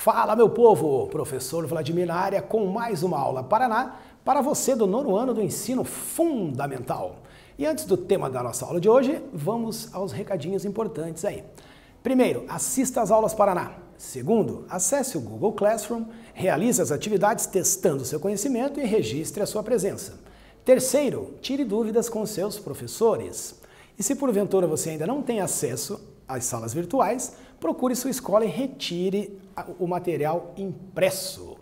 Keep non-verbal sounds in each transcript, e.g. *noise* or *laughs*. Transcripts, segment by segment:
Fala, meu povo! Professor Vladimir na área com mais uma aula Paraná para você do nono ano do ensino fundamental. E antes do tema da nossa aula de hoje, vamos aos recadinhos importantes aí. Primeiro, assista às aulas Paraná. Segundo, acesse o Google Classroom, realize as atividades testando seu conhecimento e registre a sua presença. Terceiro, tire dúvidas com seus professores. E se porventura você ainda não tem acesso às salas virtuais, procure sua escola e retire o material impresso.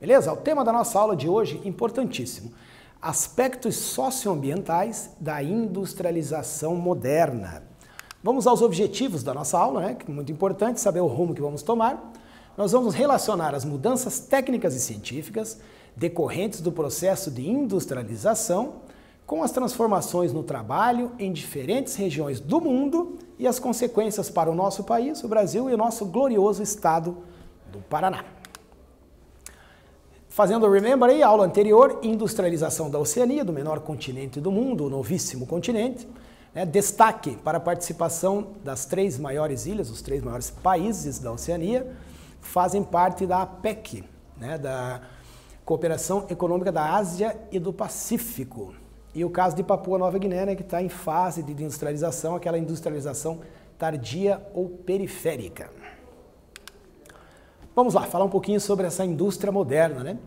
Beleza? O tema da nossa aula de hoje, importantíssimo. Aspectos socioambientais da industrialização moderna. Vamos aos objetivos da nossa aula, né? Que é muito importante saber o rumo que vamos tomar. Nós vamos relacionar as mudanças técnicas e científicas decorrentes do processo de industrialização com as transformações no trabalho em diferentes regiões do mundo e as consequências para o nosso país, o Brasil e o nosso glorioso estado do Paraná. Fazendo o remember aí, aula anterior, industrialização da Oceania, do menor continente do mundo, o novíssimo continente. Né? Destaque para a participação das três maiores ilhas, os três maiores países da Oceania, fazem parte da APEC, né? da Cooperação Econômica da Ásia e do Pacífico. E o caso de Papua Nova Guiné, né, que está em fase de industrialização, aquela industrialização tardia ou periférica. Vamos lá, falar um pouquinho sobre essa indústria moderna. Né?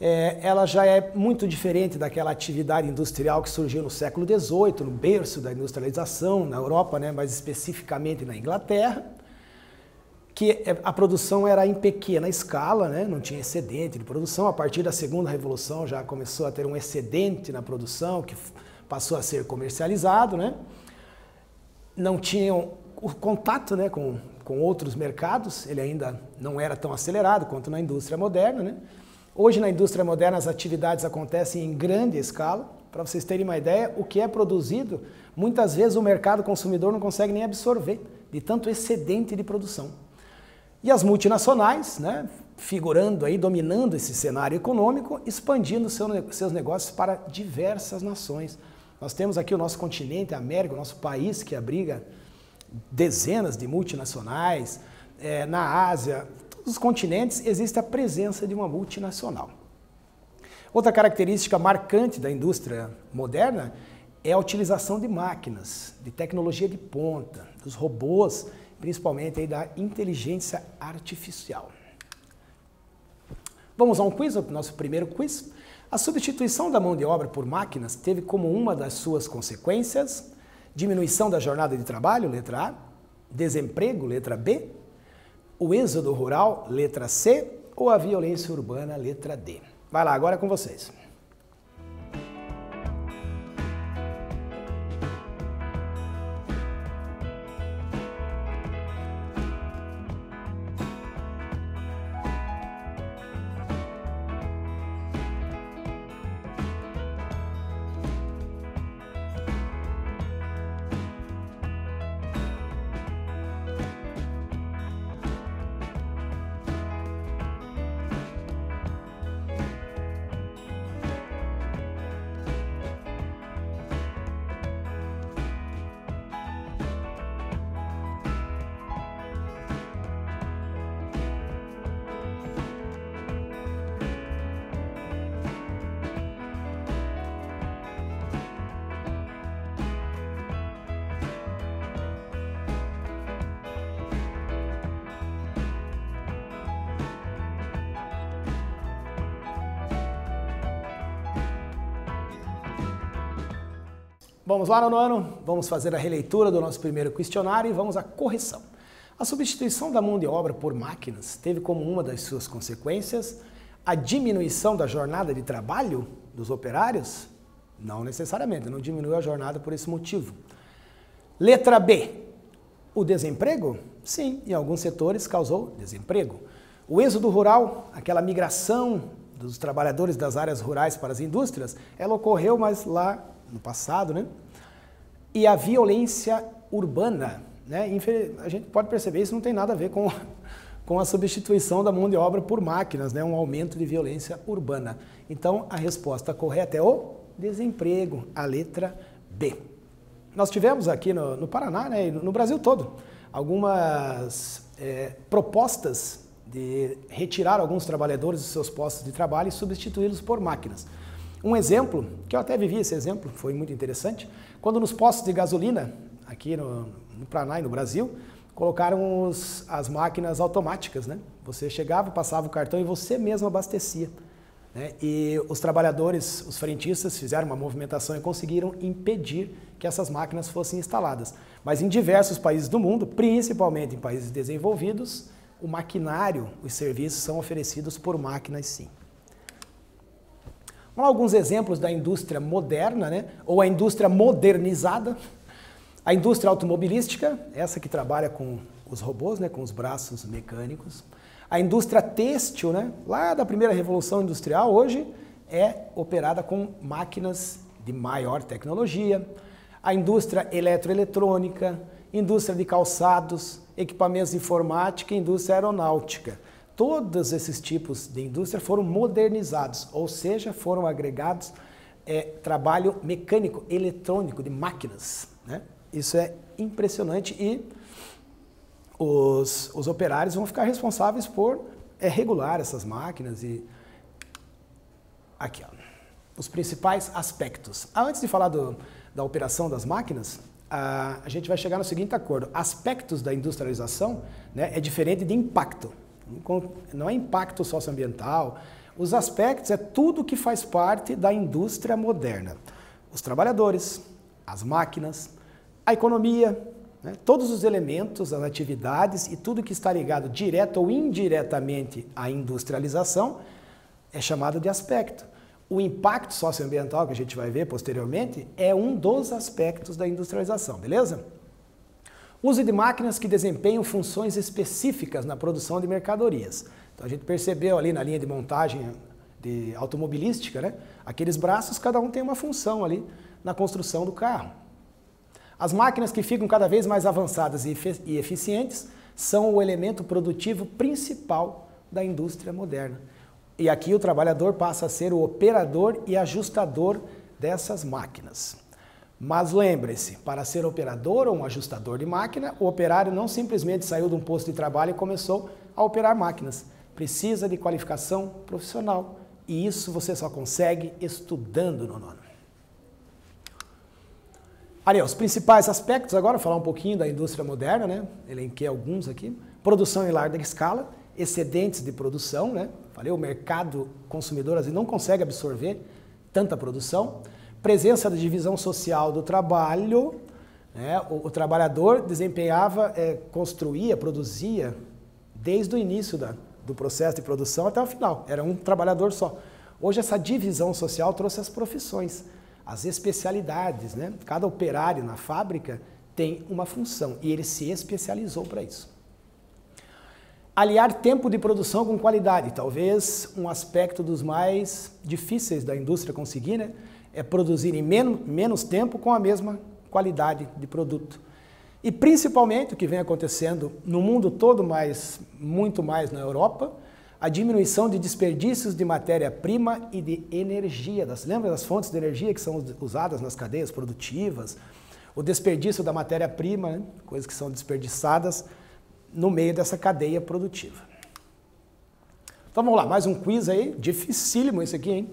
É, ela já é muito diferente daquela atividade industrial que surgiu no século XVIII, no berço da industrialização na Europa, né, mais especificamente na Inglaterra que é, a produção era em pequena escala, né? não tinha excedente de produção. A partir da segunda revolução já começou a ter um excedente na produção, que passou a ser comercializado. Né? Não tinham o contato né, com, com outros mercados, ele ainda não era tão acelerado quanto na indústria moderna. Né? Hoje, na indústria moderna, as atividades acontecem em grande escala. Para vocês terem uma ideia, o que é produzido, muitas vezes o mercado consumidor não consegue nem absorver, de tanto excedente de produção. E as multinacionais, né, figurando aí, dominando esse cenário econômico, expandindo seu, seus negócios para diversas nações. Nós temos aqui o nosso continente, a América, o nosso país que abriga dezenas de multinacionais. É, na Ásia, todos os continentes existe a presença de uma multinacional. Outra característica marcante da indústria moderna é a utilização de máquinas, de tecnologia de ponta, dos robôs principalmente aí da inteligência artificial. Vamos a um quiz, o nosso primeiro quiz. A substituição da mão de obra por máquinas teve como uma das suas consequências diminuição da jornada de trabalho, letra A, desemprego, letra B, o êxodo rural, letra C, ou a violência urbana, letra D. Vai lá, agora é com vocês. Vamos lá, nono ano? Vamos fazer a releitura do nosso primeiro questionário e vamos à correção. A substituição da mão de obra por máquinas teve como uma das suas consequências a diminuição da jornada de trabalho dos operários? Não necessariamente, não diminuiu a jornada por esse motivo. Letra B. O desemprego? Sim, em alguns setores causou desemprego. O êxodo rural, aquela migração dos trabalhadores das áreas rurais para as indústrias, ela ocorreu, mas lá no passado, né? E a violência urbana, né? A gente pode perceber isso não tem nada a ver com, *laughs* com a substituição da mão de obra por máquinas, né? Um aumento de violência urbana. Então, a resposta correta é o desemprego, a letra B. Nós tivemos aqui no, no Paraná, né, no Brasil todo, algumas é, propostas de retirar alguns trabalhadores dos seus postos de trabalho e substituí-los por máquinas. Um exemplo, que eu até vivi esse exemplo, foi muito interessante, quando nos postos de gasolina, aqui no, no Paraná e no Brasil, colocaram os, as máquinas automáticas, né? Você chegava, passava o cartão e você mesmo abastecia. Né? E os trabalhadores, os frentistas, fizeram uma movimentação e conseguiram impedir que essas máquinas fossem instaladas. Mas em diversos países do mundo, principalmente em países desenvolvidos, o maquinário, os serviços são oferecidos por máquinas sim. Vamos lá, alguns exemplos da indústria moderna, né? ou a indústria modernizada. A indústria automobilística, essa que trabalha com os robôs, né? com os braços mecânicos. A indústria têxtil, né, lá da primeira revolução industrial, hoje é operada com máquinas de maior tecnologia. A indústria eletroeletrônica, indústria de calçados, equipamentos de informática e indústria aeronáutica. Todos esses tipos de indústria foram modernizados, ou seja, foram agregados é, trabalho mecânico, eletrônico, de máquinas. Né? Isso é impressionante e os, os operários vão ficar responsáveis por é, regular essas máquinas e aqui, ó, os principais aspectos. Ah, antes de falar do, da operação das máquinas, a, a, gente vai chegar no seguinte acordo: aspectos da industrialização né, é diferente de impacto. Não é impacto socioambiental. Os aspectos é tudo que faz parte da indústria moderna. Os trabalhadores, as máquinas, a economia, né? Todos os elementos, as atividades e tudo que está ligado direto ou indiretamente à industrialização é chamado de aspecto. O impacto socioambiental, que a gente vai ver posteriormente, é um dos aspectos da industrialização, beleza? Uso de máquinas que desempenham funções específicas na produção de mercadorias. Então a gente percebeu ali na linha de montagem de automobilística, né? Aqueles braços, cada um tem uma função ali na construção do carro. As máquinas que ficam cada vez mais avançadas e eficientes são o elemento produtivo principal da indústria moderna. E aqui o trabalhador passa a ser o operador e ajustador dessas máquinas. Mas lembre-se, para ser operador ou um ajustador de máquina, o operário não simplesmente saiu de um posto de trabalho e começou a operar máquinas. Precisa de qualificação profissional. E isso você só consegue estudando no nono. Ali, os principais aspectos, agora falar um pouquinho da indústria moderna, né? Elenquei alguns aqui. Produção em larga escala, excedentes de produção, né? Falei, o mercado consumidor às vezes não consegue absorver tanta produção. Presença da divisão social do trabalho, né? o, o trabalhador desempenhava, é, construía, produzia desde o início da, do processo de produção até o final. Era um trabalhador só. Hoje essa divisão social trouxe as profissões as especialidades, né? Cada operário na fábrica tem uma função e ele se especializou para isso. Aliar tempo de produção com qualidade, talvez um aspecto dos mais difíceis da indústria conseguir, né? É produzir em menos, menos tempo com a mesma qualidade de produto. E principalmente o que vem acontecendo no mundo todo, mas muito mais na Europa, a diminuição de desperdícios de matéria-prima e de energia. Das, lembra das fontes de energia que são usadas nas cadeias produtivas? O desperdício da matéria-prima, né? coisas que são desperdiçadas no meio dessa cadeia produtiva. Então vamos lá, mais um quiz aí, dificílimo esse aqui, hein?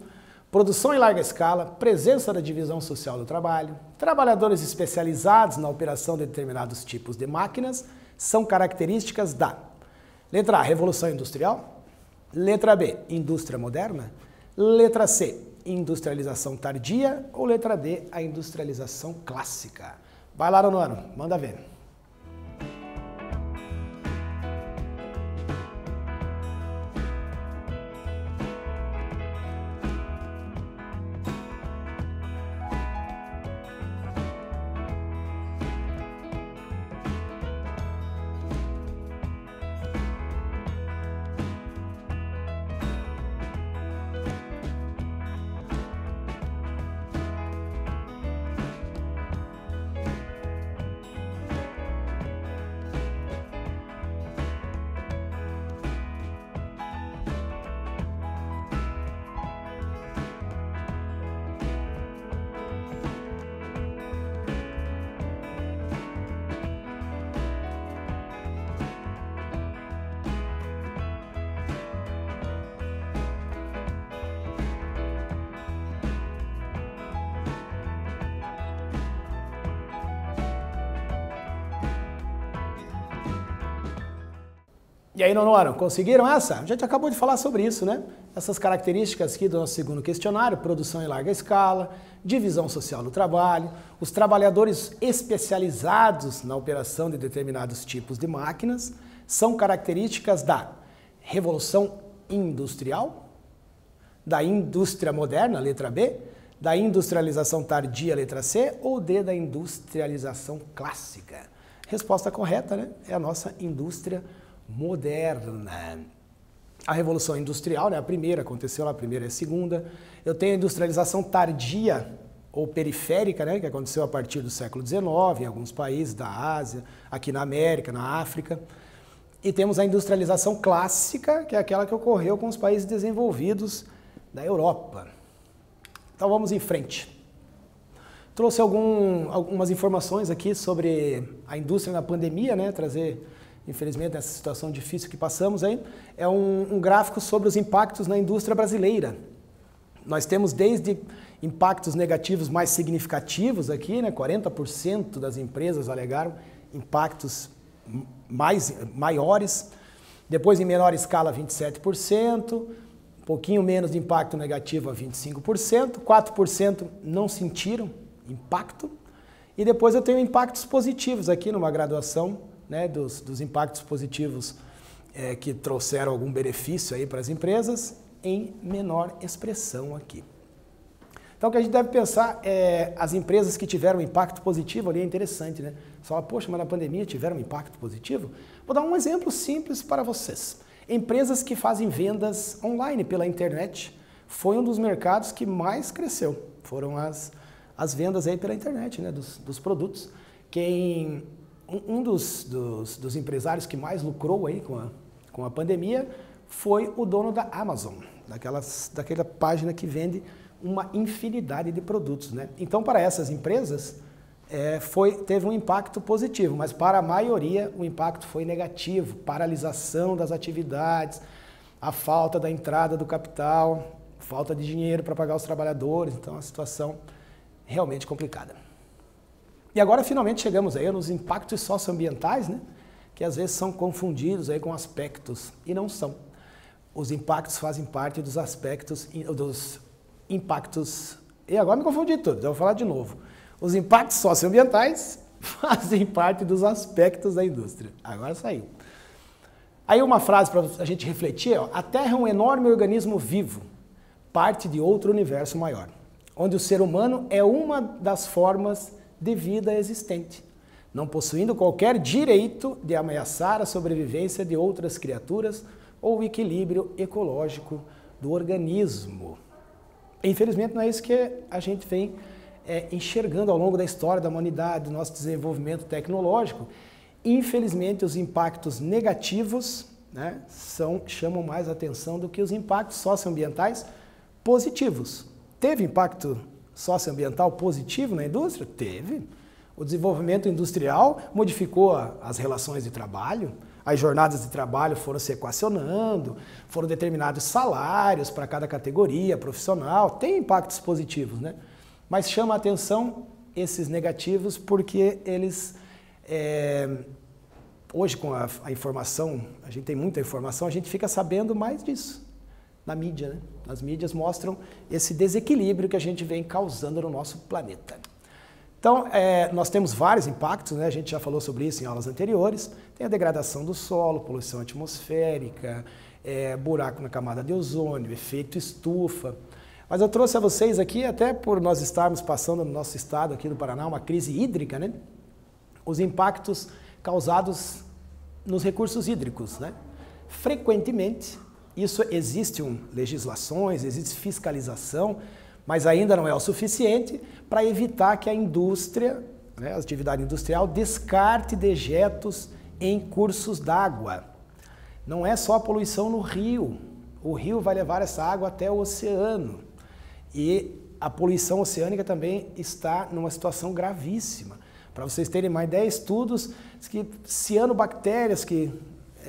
Produção em larga escala, presença da divisão social do trabalho, trabalhadores especializados na operação de determinados tipos de máquinas são características da letra A, Revolução Industrial, Letra B, indústria moderna. Letra C, industrialização tardia. Ou letra D, a industrialização clássica. Vai lá no ano, manda ver. E aí, Nonoano, conseguiram essa? A gente acabou de falar sobre isso, né? Essas características aqui do nosso segundo questionário, produção em larga escala, divisão social do trabalho, os trabalhadores especializados na operação de determinados tipos de máquinas, são características da revolução industrial, da indústria moderna, letra B, da industrialização tardia, letra C, ou D, da industrialização clássica? Resposta correta, né? É a nossa indústria moderna. A Revolução Industrial, né, a primeira, aconteceu a primeira e a segunda. Eu tenho a industrialização tardia ou periférica, né, que aconteceu a partir do século XIX em alguns países da Ásia, aqui na América, na África. E temos a industrialização clássica, que é aquela que ocorreu com os países desenvolvidos da Europa. Então vamos em frente. Trouxe algum, algumas informações aqui sobre a indústria na pandemia, né, trazer infelizmente, nessa situação difícil que passamos aí, é um, um gráfico sobre os impactos na indústria brasileira. Nós temos desde impactos negativos mais significativos aqui, né? 40% das empresas alegaram impactos mais, maiores. Depois, em menor escala, 27%. Um pouquinho menos de impacto negativo a 25%. 4% não sentiram impacto. E depois eu tenho impactos positivos aqui numa graduação né, dos, dos impactos positivos é, que trouxeram algum benefício aí para as empresas em menor expressão aqui. Então, o que a gente deve pensar é as empresas que tiveram impacto positivo ali é interessante, né? Você fala, poxa, mas na pandemia tiveram impacto positivo? Vou dar um exemplo simples para vocês. Empresas que fazem vendas online pela internet foi um dos mercados que mais cresceu. Foram as, as vendas aí pela internet, né? Dos, dos produtos. Quem um dos, dos, dos, empresários que mais lucrou aí com a, com a pandemia foi o dono da Amazon, daquelas, daquela página que vende uma infinidade de produtos. Né? Então, para essas empresas, é, foi, teve um impacto positivo, mas para a maioria o impacto foi negativo, paralisação das atividades, a falta da entrada do capital, falta de dinheiro para pagar os trabalhadores, então a situação realmente complicada. E agora finalmente chegamos aí nos impactos socioambientais, né? que às vezes são confundidos aí com aspectos e não são. Os impactos fazem parte dos aspectos dos impactos. E agora me confundi tudo, então vou falar de novo. Os impactos socioambientais *laughs* fazem parte dos aspectos da indústria. Agora saiu. Aí uma frase para a gente refletir, ó, a Terra é um enorme organismo vivo, parte de outro universo maior, onde o ser humano é uma das formas de vida existente, não possuindo qualquer direito de ameaçar a sobrevivência de outras criaturas ou o equilíbrio ecológico do organismo. Infelizmente, não é isso que a gente vem é, enxergando ao longo da história da humanidade, do nosso desenvolvimento tecnológico. Infelizmente, os impactos negativos né, são, chamam mais atenção do que os impactos socioambientais positivos. Teve impacto socioambiental positivo na indústria? Teve. O desenvolvimento industrial modificou as relações de trabalho, as jornadas de trabalho foram se equacionando, foram determinados salários para cada categoria profissional, tem impactos positivos, né? Mas chama a atenção esses negativos porque eles. É, hoje, com a, a informação, a gente tem muita informação, a gente fica sabendo mais disso na mídia. Né? As mídias mostram esse desequilíbrio que a gente vem causando no nosso planeta. Então, é, nós temos vários impactos, né? a gente já falou sobre isso em aulas anteriores. Tem a degradação do solo, poluição atmosférica, é, buraco na camada de ozônio, efeito estufa. Mas eu trouxe a vocês aqui, até por nós estarmos passando no nosso estado aqui do Paraná uma crise hídrica, né? os impactos causados nos recursos hídricos. Né? Frequentemente, isso existe um, legislações, existe fiscalização, mas ainda não é o suficiente para evitar que a indústria, né, a atividade industrial, descarte dejetos em cursos d'água. Não é só a poluição no rio. O rio vai levar essa água até o oceano. E a poluição oceânica também está numa situação gravíssima. Para vocês terem uma ideia, estudos que cianobactérias que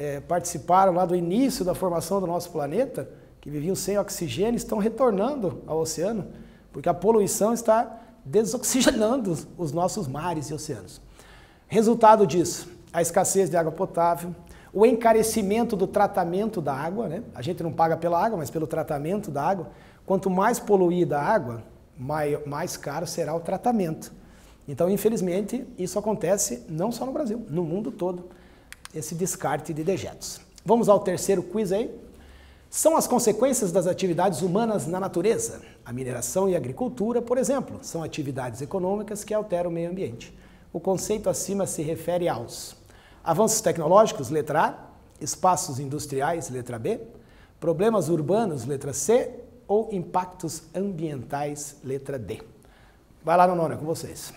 é, participaram lá do início da formação do nosso planeta, que viviam sem oxigênio, estão retornando ao oceano, porque a poluição está desoxigenando os nossos mares e oceanos. Resultado disso, a escassez de água potável, o encarecimento do tratamento da água, né? A gente não paga pela água, mas pelo tratamento da água. Quanto mais poluída a água, mais caro será o tratamento. Então, infelizmente, isso acontece não só no Brasil, no mundo todo, esse descarte de dejetos. Vamos ao terceiro quiz aí. São as consequências das atividades humanas na natureza. A mineração e a agricultura, por exemplo, são atividades econômicas que alteram o meio ambiente. O conceito acima se refere aos avanços tecnológicos, letra A, espaços industriais, letra B, problemas urbanos, letra C, ou impactos ambientais, letra D. Vai lá, Nona, com vocês.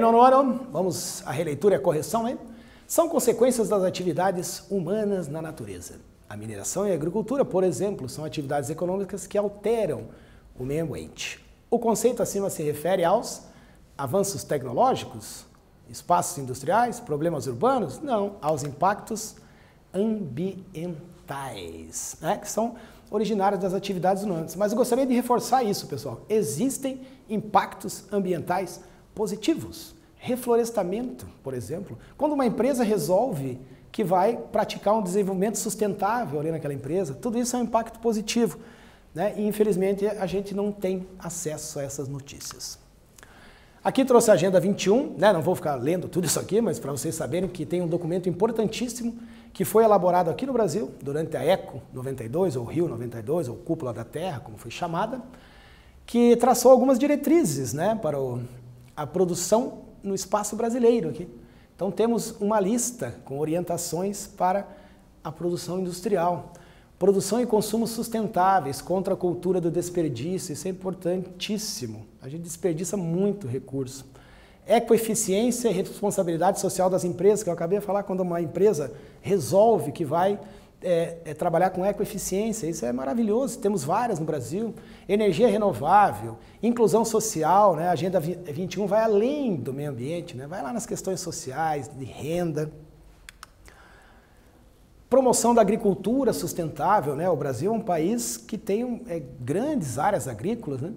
Nono ano, vamos à releitura e a correção, hein? São consequências das atividades humanas na natureza. A mineração e a agricultura, por exemplo, são atividades econômicas que alteram o meio ambiente. O conceito acima se refere aos avanços tecnológicos, espaços industriais, problemas urbanos? Não, aos impactos ambientais, né? que são originários das atividades humanas. Mas eu gostaria de reforçar isso, pessoal. Existem impactos ambientais positivos. Reflorestamento, por exemplo. Quando uma empresa resolve que vai praticar um desenvolvimento sustentável ali naquela empresa, tudo isso é um impacto positivo. Né? E infelizmente a gente não tem acesso a essas notícias. Aqui trouxe a Agenda 21, né? não vou ficar lendo tudo isso aqui, mas para vocês saberem que tem um documento importantíssimo que foi elaborado aqui no Brasil durante a ECO 92, ou Rio 92, ou Cúpula da Terra, como foi chamada, que traçou algumas diretrizes né, para o a produção no espaço brasileiro aqui. Então temos uma lista com orientações para a produção industrial. Produção e consumo sustentáveis contra a cultura do desperdício, isso é importantíssimo. A gente desperdiça muito recurso. Ecoeficiência e responsabilidade social das empresas, que eu acabei de falar, quando uma empresa resolve que vai é, é trabalhar com ecoeficiência, isso é maravilhoso, temos várias no Brasil. Energia renovável, inclusão social, né? a Agenda 21 vai além do meio ambiente, né? vai lá nas questões sociais, de renda. Promoção da agricultura sustentável, né? o Brasil é um país que tem é, grandes áreas agrícolas. Né?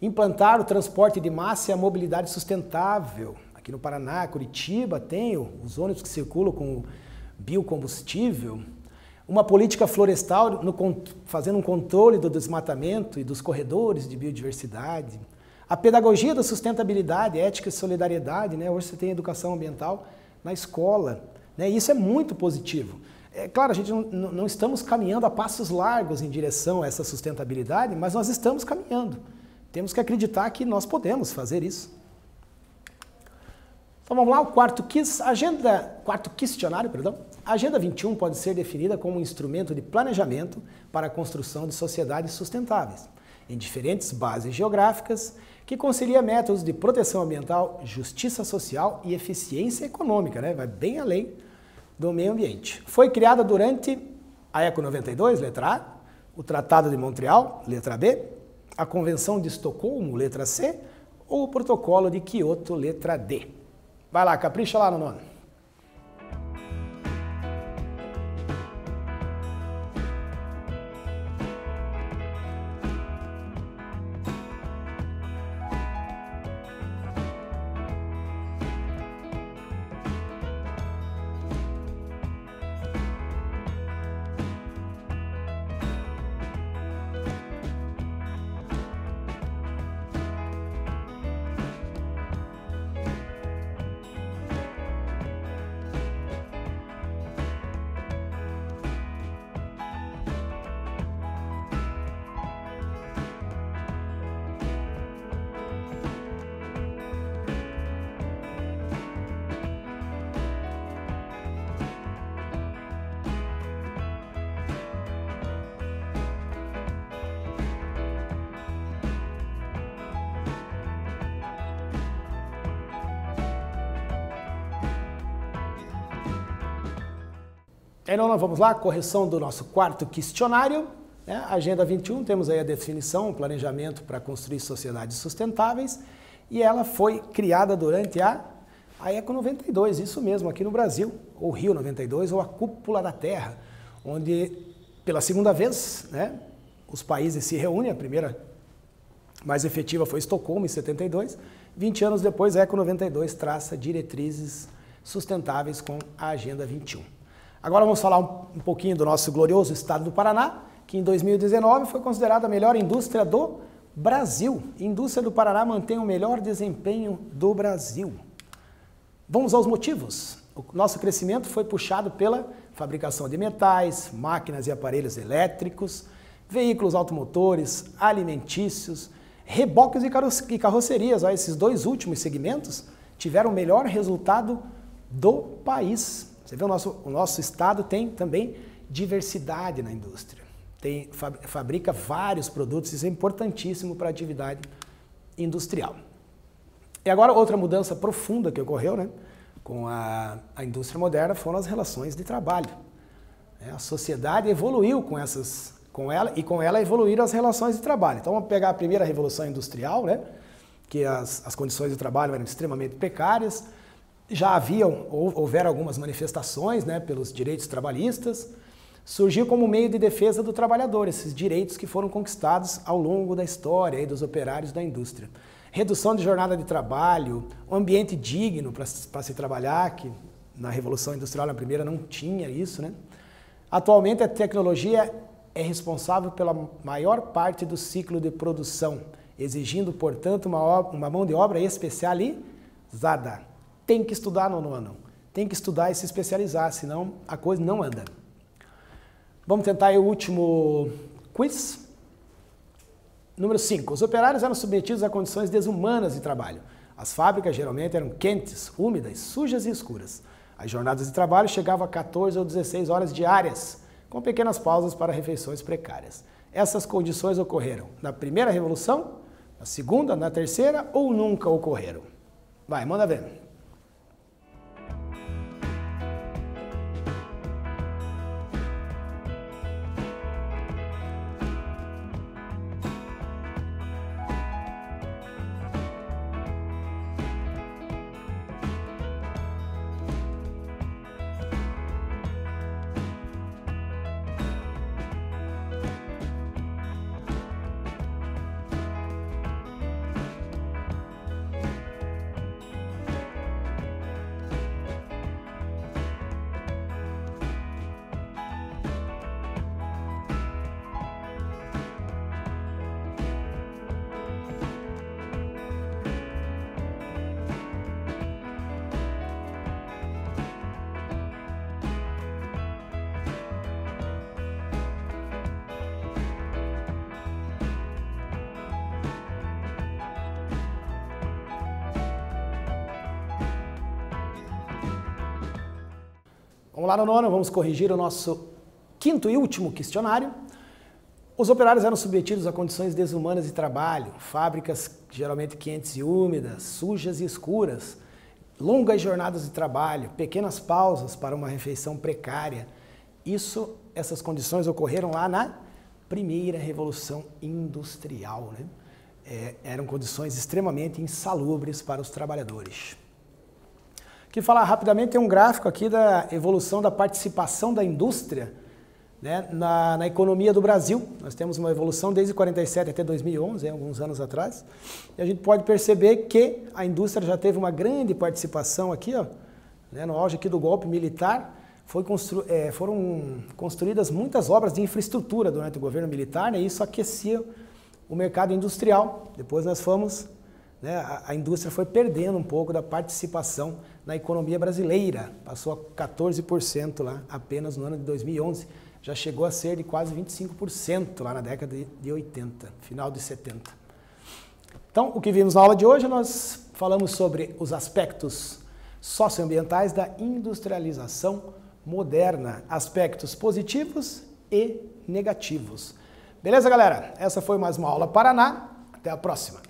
Implantar o transporte de massa e a mobilidade sustentável. Aqui no Paraná, Curitiba, tem os ônibus que circulam com biocombustível, uma política florestal no, fazendo um controle do desmatamento e dos corredores de biodiversidade, a pedagogia da sustentabilidade, ética e solidariedade, né? hoje você tem educação ambiental na escola, né? isso é muito positivo. É claro, a gente não, não estamos caminhando a passos largos em direção a essa sustentabilidade, mas nós estamos caminhando. Temos que acreditar que nós podemos fazer isso. Então vamos lá, o quarto, quiz, agenda, quarto questionário, perdão. A Agenda 21 pode ser definida como um instrumento de planejamento para a construção de sociedades sustentáveis, em diferentes bases geográficas, que concilia métodos de proteção ambiental, justiça social e eficiência econômica, né? vai bem além do meio ambiente. Foi criada durante a ECO 92, letra A, o Tratado de Montreal, letra B, a Convenção de Estocolmo, letra C, ou o Protocolo de Kyoto, letra D. Vai lá, capricha lá no nono. Então nós vamos lá, correção do nosso quarto questionário. Né? Agenda 21, temos aí a definição, o planejamento para construir sociedades sustentáveis. E ela foi criada durante a, a Eco 92, isso mesmo, aqui no Brasil, ou Rio 92, ou a Cúpula da Terra, onde pela segunda vez né, os países se reúnem, a primeira mais efetiva foi Estocolmo, em 72. 20 anos depois, a Eco 92 traça diretrizes sustentáveis com a Agenda 21. Agora vamos falar um, pouquinho do nosso glorioso estado do Paraná, que em 2019 foi considerada a melhor indústria do Brasil. A indústria do Paraná mantém o melhor desempenho do Brasil. Vamos aos motivos. O nosso crescimento foi puxado pela fabricação de metais, máquinas e aparelhos elétricos, veículos automotores, alimentícios, reboques e carrocerias. esses dois últimos segmentos tiveram o melhor resultado do país. Você vê, o nosso, o nosso estado tem também diversidade na indústria. Tem, fabrica vários produtos, isso é importantíssimo para a atividade industrial. E agora, outra mudança profunda que ocorreu né, com a, a indústria moderna foram as relações de trabalho. É, a sociedade evoluiu com essas, com ela e com ela evoluíram as relações de trabalho. Então, vamos pegar a primeira revolução industrial, né, que as, as condições de trabalho eram extremamente precárias, já haviam, houveram algumas manifestações né, pelos direitos trabalhistas, surgiu como meio de defesa do trabalhador, esses direitos que foram conquistados ao longo da história aí, dos operários da indústria. Redução de jornada de trabalho, um ambiente digno para se trabalhar, que na Revolução Industrial, na primeira, não tinha isso. Né? Atualmente, a tecnologia é responsável pela maior parte do ciclo de produção, exigindo, portanto, uma, uma mão de obra especializada tem que estudar no nono. Tem que estudar e se especializar, senão a coisa não anda. Vamos tentar o último quiz. Número 5. Os operários eram submetidos a condições desumanas de trabalho. As fábricas geralmente eram quentes, úmidas, sujas e escuras. As jornadas de trabalho chegavam a 14 ou 16 horas diárias, com pequenas pausas para refeições precárias. Essas condições ocorreram na primeira revolução, na segunda, na terceira ou nunca ocorreram? Vai, manda ver. Vamos lá no nono, vamos corrigir o nosso quinto e último questionário. Os operários eram submetidos a condições desumanas de trabalho, fábricas geralmente quentes e úmidas, sujas e escuras, longas jornadas de trabalho, pequenas pausas para uma refeição precária. Isso, essas condições ocorreram lá na primeira revolução industrial. Né? É, eram condições extremamente insalubres para os trabalhadores que falar rapidamente, tem um gráfico aqui da evolução da participação da indústria né, na, na, economia do Brasil. Nós temos uma evolução desde 47 até 2011, alguns anos atrás, e a gente pode perceber que a indústria já teve uma grande participação aqui, ó, né, no auge aqui do golpe militar, constru é, foram construídas muitas obras de infraestrutura durante o governo militar, né, e isso aquecia o mercado industrial. Depois nós fomos, né, a, a indústria foi perdendo um pouco da participação na economia brasileira, passou a 14% lá apenas no ano de 2011, já chegou a ser de quase 25% lá na década de 80, final de 70. Então, o que vimos na aula de hoje, nós falamos sobre os aspectos socioambientais da industrialização moderna, aspectos positivos e negativos. Beleza, galera? Essa foi mais uma aula Paraná. Até a próxima.